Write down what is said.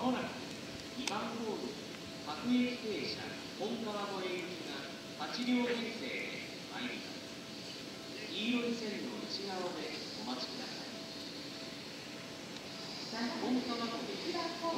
もなく2番ホール各駅停車本川越行きが8両編成で参ります。黄色い線の内側でお待ちください。本川越